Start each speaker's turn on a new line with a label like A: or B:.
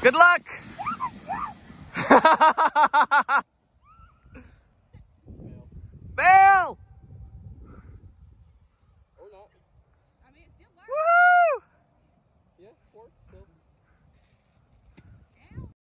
A: Good luck! Bail!
B: Or.
C: I mean, still
B: Yeah, still.